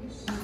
Thank you.